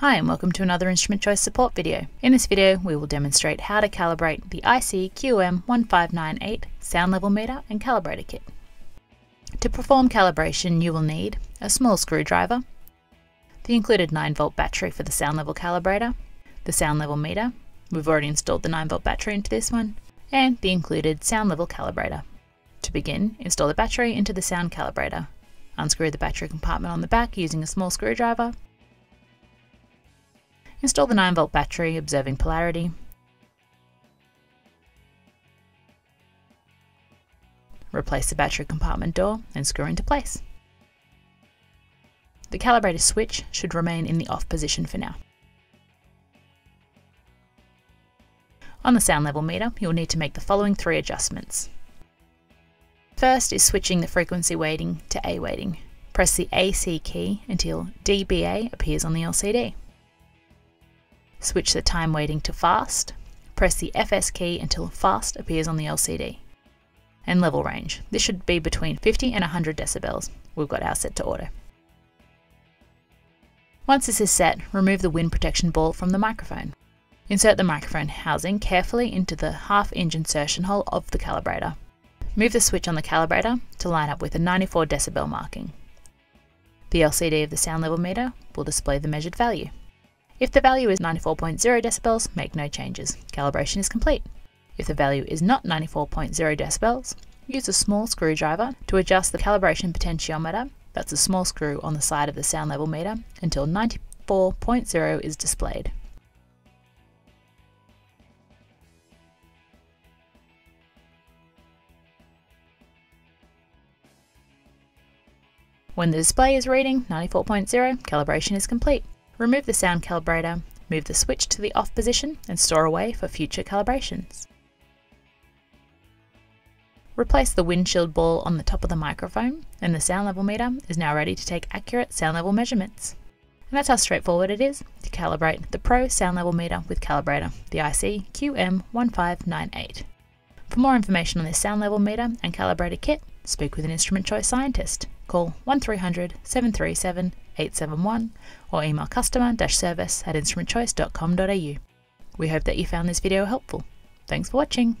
Hi and welcome to another Instrument Choice support video. In this video we will demonstrate how to calibrate the IC QM1598 sound level meter and calibrator kit. To perform calibration you will need a small screwdriver, the included 9 volt battery for the sound level calibrator, the sound level meter, we've already installed the 9 volt battery into this one, and the included sound level calibrator. To begin, install the battery into the sound calibrator. Unscrew the battery compartment on the back using a small screwdriver Install the 9 volt battery, observing polarity. Replace the battery compartment door and screw into place. The calibrator switch should remain in the off position for now. On the sound level meter, you'll need to make the following three adjustments. First is switching the frequency weighting to A weighting. Press the AC key until DBA appears on the LCD. Switch the time weighting to fast. Press the FS key until fast appears on the LCD. And level range. This should be between 50 and 100 decibels. We've got ours set to auto. Once this is set, remove the wind protection ball from the microphone. Insert the microphone housing carefully into the half inch insertion hole of the calibrator. Move the switch on the calibrator to line up with a 94 decibel marking. The LCD of the sound level meter will display the measured value. If the value is 94.0 decibels, make no changes. Calibration is complete. If the value is not 94.0 decibels, use a small screwdriver to adjust the calibration potentiometer, that's a small screw on the side of the sound level meter, until 94.0 is displayed. When the display is reading 94.0, calibration is complete. Remove the sound calibrator, move the switch to the off position and store away for future calibrations. Replace the windshield ball on the top of the microphone and the sound level meter is now ready to take accurate sound level measurements. And that's how straightforward it is to calibrate the Pro sound level meter with calibrator, the IC QM1598. For more information on this sound level meter and calibrator kit, speak with an instrument choice scientist. Call 1300 737 871 or email customer-service at instrumentchoice.com.au. We hope that you found this video helpful. Thanks for watching.